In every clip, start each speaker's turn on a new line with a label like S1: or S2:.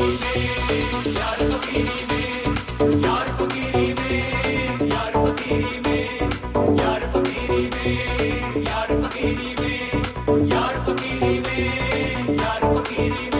S1: यार फकीरी में यार फकीरी में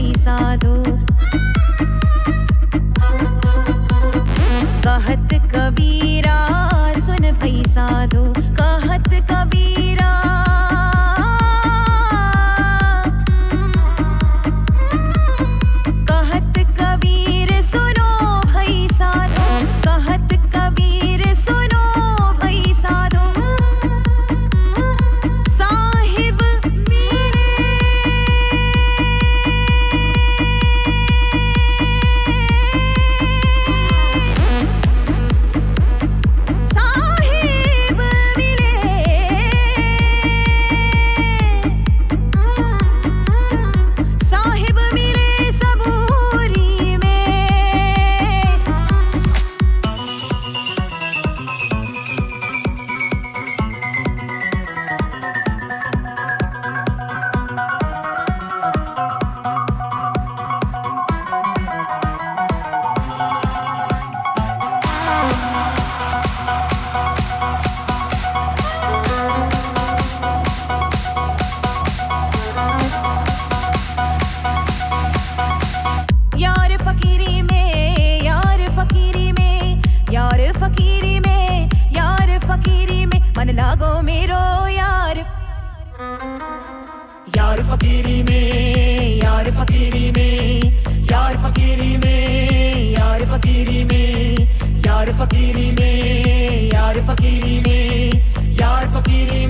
S1: पैसा दो। कहत कबीरा सुन पैसा साधु फकीरी में यार फकीरी में यार फकीरी में